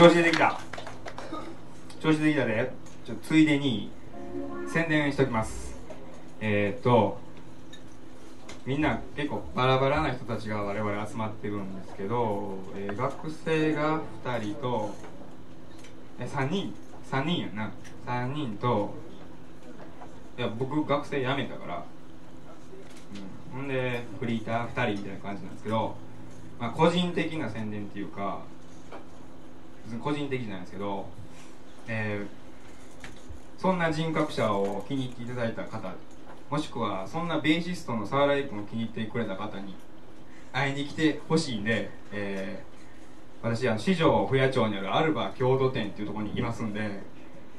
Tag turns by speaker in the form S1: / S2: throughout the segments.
S1: 調子出てきた調子出てきたでちょついでに宣伝しときます。えー、っとみんな結構バラバラな人たちが我々集まってるんですけど、えー学生が2人とえ3人？3人やな。3人といや僕学生辞めたから、うん、ほんでフリーター2人みたいな感じなんですけど、まあ、個人的な宣伝っていうか個人的じゃないですけど、えーそんな人格者を気に入っていただいた方もしくはそんなベーシストの沢良君を気に入ってくれた方に会いに来てほしいんで、えー私あの四条不夜町にあるアルバ郷土店っていうところにいますんで、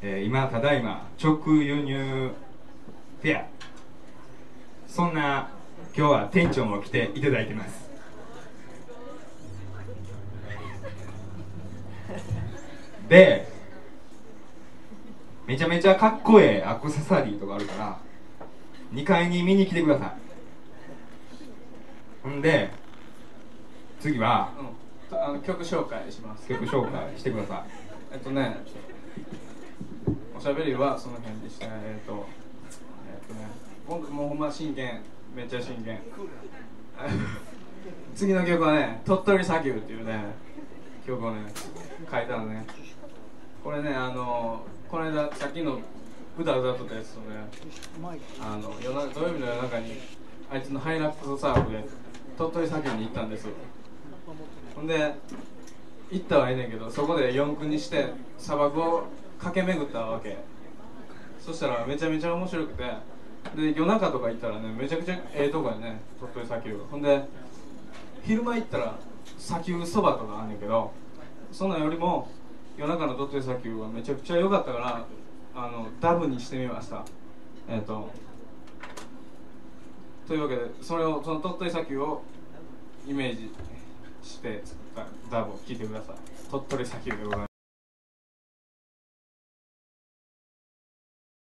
S1: えー今ただいま直輸入フェア。そんな今日は店長も来ていただいてます。でめちゃめちゃかっこええアクセサリーとかあるから2階に見に来てください。ほんで次は
S2: うん。とあの曲紹介します。
S1: 曲紹介してくださ
S2: えっとねおしゃべりはその辺でした。えっとえっとね僕もうほんま真剣めっちゃ真剣。次の曲はね「鳥取砂丘」っていうね曲をね書いたのねこれねあのこの間さっきの歌歌っとったやつとねあの夜中土曜日の夜中にあいつのハイラックスサーフで鳥取砂丘に行ったんです。ほんで行ったはいいねんけどそこで四駆にして砂漠を駆け巡ったわけ。そしたらめちゃめちゃ面白くてで夜中とか行ったらねめちゃくちゃええとこやね鳥取砂丘ほんで昼間行ったら砂丘そばとかあんねんけどそんなんよりも夜中の鳥取砂丘はめちゃくちゃ良かったからあのダブにしてみました。えっ、とというわけでそれをその鳥取砂丘をイメージして作ったダブを聴いてください。鳥取砂丘でございます。